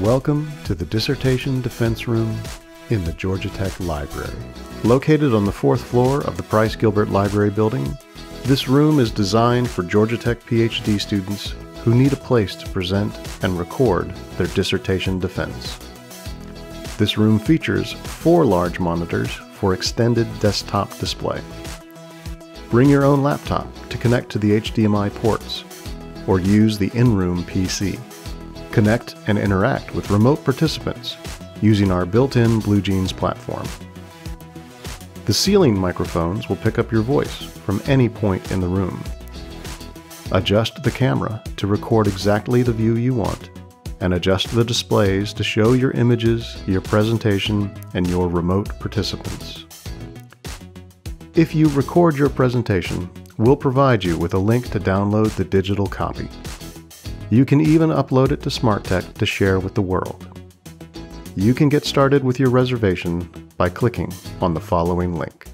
Welcome to the Dissertation Defense Room in the Georgia Tech Library. Located on the fourth floor of the Price Gilbert Library building, this room is designed for Georgia Tech PhD students who need a place to present and record their dissertation defense. This room features four large monitors for extended desktop display. Bring your own laptop to connect to the HDMI ports or use the in-room PC. Connect and interact with remote participants using our built-in BlueJeans platform. The ceiling microphones will pick up your voice from any point in the room. Adjust the camera to record exactly the view you want, and adjust the displays to show your images, your presentation, and your remote participants. If you record your presentation, we'll provide you with a link to download the digital copy. You can even upload it to SMARTech to share with the world. You can get started with your reservation by clicking on the following link.